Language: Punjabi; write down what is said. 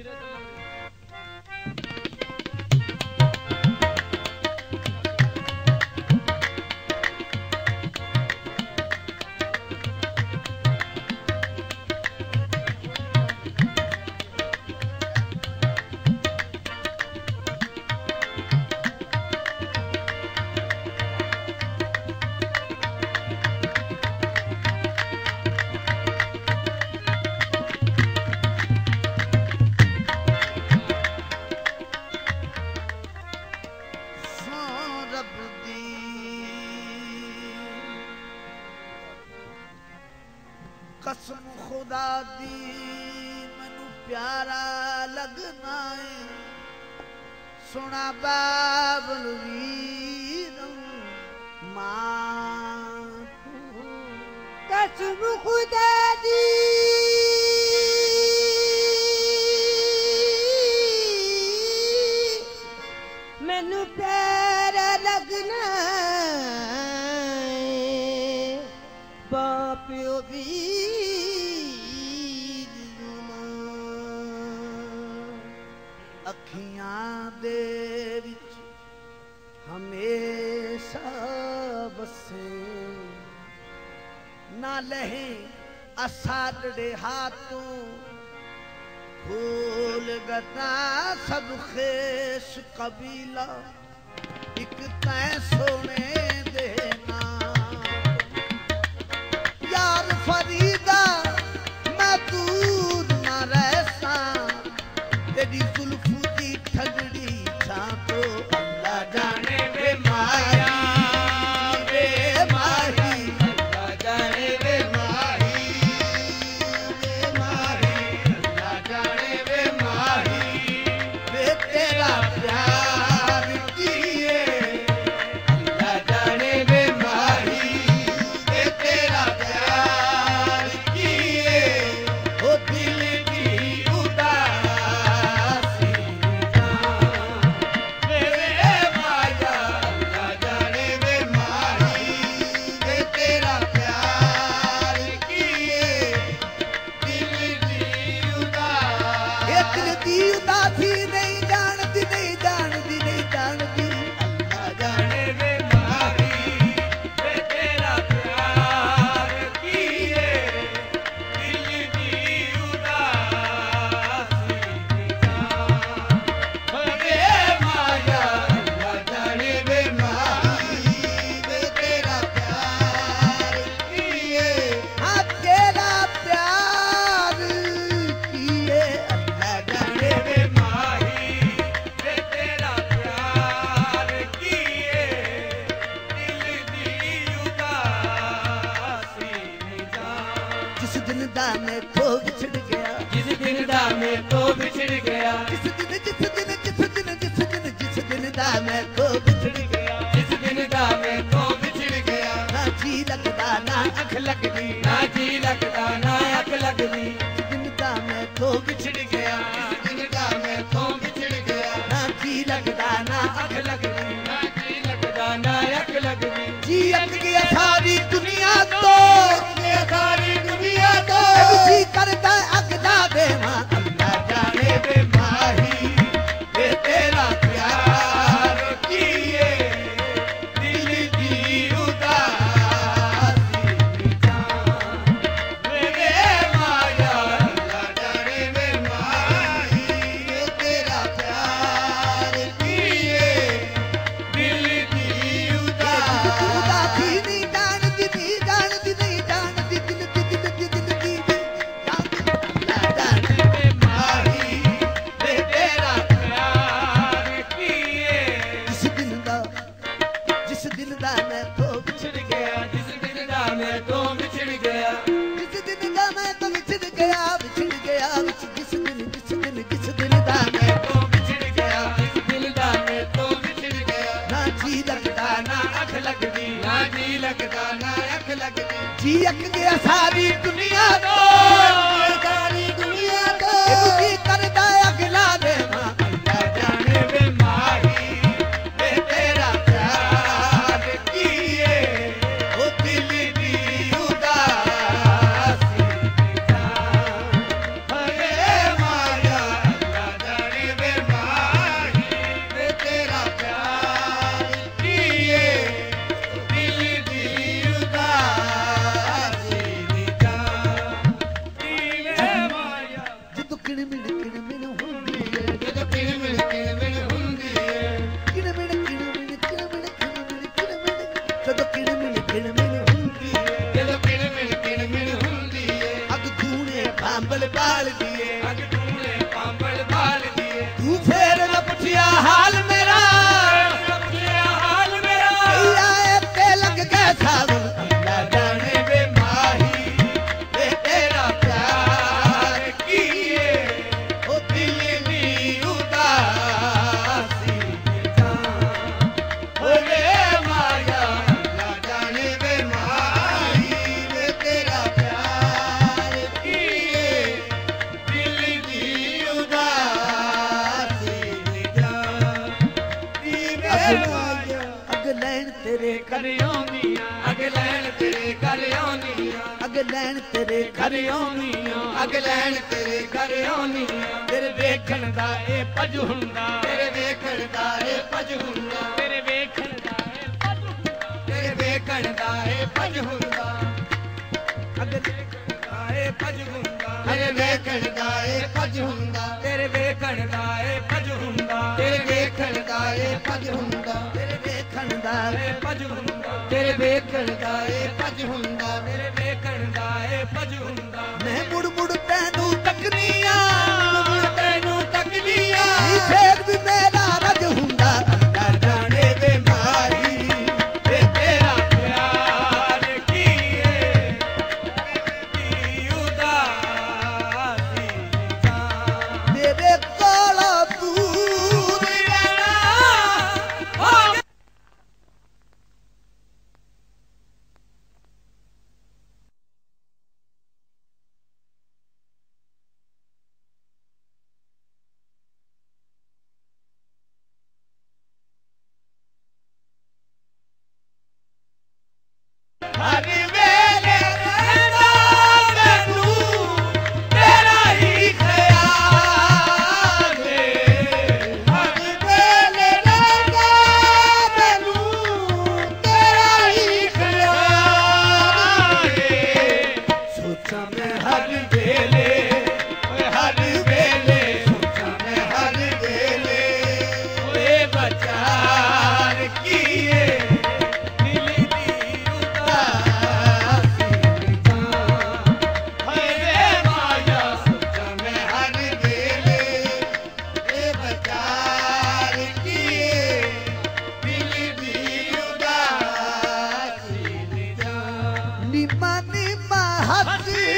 धीरे धीरे ਰੱਬ ਦੀ। ਕਸਮ ਖੁਦਾ ਦੀ, ਮੈਨੂੰ ਪਿਆਰਾ ਲੱਗਣਾ ਏ। ਸੁਣਾ ਬਾਬਲ ਵੀਰ ਮਾਂ ਕਸਮ ਖੁਦਾ ਦੀ। ਅੱਖੀਆਂ ਦੇ ਵਿੱਚ ਹਮੇਸ਼ਾ ਵਸੇ। ਨਾ ਲਹੀਂ ਅਸਾੜੜੇ ਹਾਥੋਂ ਭੂਲ ਗਤਾ ਸਭ ਖੇਸ ਕਬੀਲਾ। ਇੱਕ ਤੈ ਸੋਨੇ लगता मैं तो बिछड़ गया जिस दिन का मैं तो बिछड़ गया ना जी लगता ना अख लगती ਜੀ ਅੱਕ ਗਿਆ ਸਾਰੀ ਦੁਨੀਆ ਰੋ ਅੰਬਲ ਪਾਲ ਦੀ ਤੇਰੇ ਘਰ ਆਉਣੀਆਂ ਅਗ ਲੈਣ ਤੇਰੇ ਘਰ ਆਉਣੀਆਂ ਅਗ ਲੈਣ ਤੇਰੇ ਘਰ ਆਉਣੀਆਂ ਅਗ ਲੈਣ ਤੇਰੇ ਘਰ ਆਉਣੀਆਂ ਤੇਰੇ ਵੇਖਣ ਦਾ ਇਹ ਪਜ ਹੁੰਦਾ। ਤੇਰੇ ਵੇਖਣ ਦਾ ਇਹ ਪਜ ਹੁੰਦਾ। ਤੇਰੇ ਵੇਖਣ ਦਾ ਇਹ ਪਜ ਹੁੰਦਾ। ਤੇਰੇ ਵੇਖਣ ਦਾ ਇਹ ਪਜ ਹੁੰਦਾ। ਅਗ ਵੇਖਣ ਦਾ ਇਹ ਪਜ ਹੁੰਦਾ। ਤੇਰੇ ਵੇਖਣ ਦਾ ਇਹ ਪਜ ਹੁੰਦਾ। ਭਜ ਹੁੰਦਾ ਤੇਰੇ ਵੇਖਣ ਦਾ ਏ ਭਜ ਹੁੰਦਾ ਬੇਈਮਾਨੀ ਮਹੱਤੀ